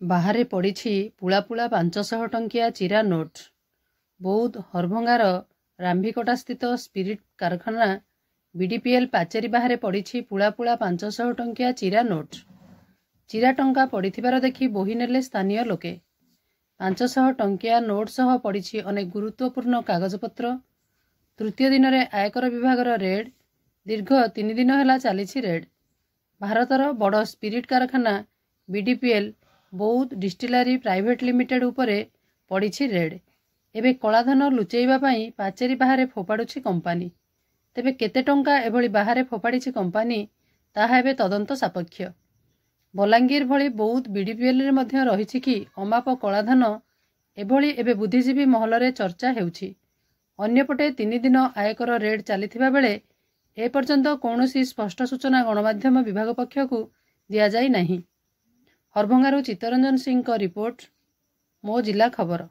ବାହାରେ ପଡ଼ିଛି ପୁଳା ପୁଳା ପାଞ୍ଚଶହ ଟଙ୍କିଆ ଚିରା ନୋଟ୍। ବୌଦ୍ଧ ହରଭଙ୍ଗାର ରାମ୍ଭିକଟାସ୍ଥିତ ସ୍ପିରିଟ୍ କାରଖାନା ବିଡିପିଏଲ୍ ପାଚେରୀ ବାହାରେ ପଡ଼ିଛି ପୁଳା ପୁଳା ପାଞ୍ଚଶହ ଟଙ୍କିଆ ଚିରା ନୋଟ୍। ଚିରା ଟଙ୍କା ପଡ଼ିଥିବାର ଦେଖି ବୋହି ନେଲେ ସ୍ଥାନୀୟ ଲୋକେ। ପାଞ୍ଚଶହ ଟଙ୍କିଆ ନୋଟ୍ ସହ ପଡ଼ିଛି ଅନେକ ଗୁରୁତ୍ୱପୂର୍ଣ୍ଣ କାଗଜପତ୍ର। ତୃତୀୟ ଦିନରେ ଆୟକର ବିଭାଗର ରେଡ୍। ଦୀର୍ଘ ତିନି ଦିନ ହେଲା ଚାଲିଛି ରେଡ୍। ଭାରତର ବଡ଼ ସ୍ପିରିଟ୍ କାରଖାନା B D P L Boudh distillery private limited ଉପରେ ପଡ଼ିଛି ରେଡ୍। ଏବେ କଳାଧନ ଲୁଚେଇବା ପାଇଁ ପାଚେରୀ ବାହାରେ ଫୋପାଡୁଛି କମ୍ପାନୀ। ତେବେ କେତେ ଟଙ୍କା ଏଭଳି ବାହାରେ ଫୋପାଡ଼ିଛି କମ୍ପାନୀ ତାହା ଏବେ ତଦନ୍ତ ସାପେକ୍ଷ। ବଲାଙ୍ଗୀର ଭଳି ବୌଦ୍ଧ ବିଡିପିଏଲ୍ରେ ମଧ୍ୟ ରହିଛି କି ଅମାପ କଳାଧନ ଏଭଳି ଏବେ ବୁଦ୍ଧିଜୀବୀ ମହଲରେ ଚର୍ଚ୍ଚା ହେଉଛି। ଅନ୍ୟପଟେ ତିନି ଦିନ ଆୟକର ରେଡ୍ ଚାଲିଥିବା ବେଳେ ଏପର୍ଯ୍ୟନ୍ତ କୌଣସି ସ୍ପଷ୍ଟ ସୂଚନା ଗଣମାଧ୍ୟମ ବିଭାଗ ପକ୍ଷରୁ ଦିଆଯାଇ ନାହିଁ। ହରଭଙ୍ଗାରୁ ଚିତ୍ତରଞ୍ଜନ ସିଂଙ୍କ ରିପୋର୍ଟ ମୋ ଜିଲ୍ଲା ଖବର।